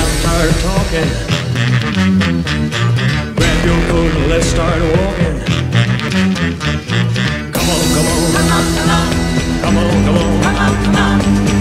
I'm tired of talking. Grab your coat and let's start walking. Come on, come on. Come on, come on. Come on, come on. Come on, come on.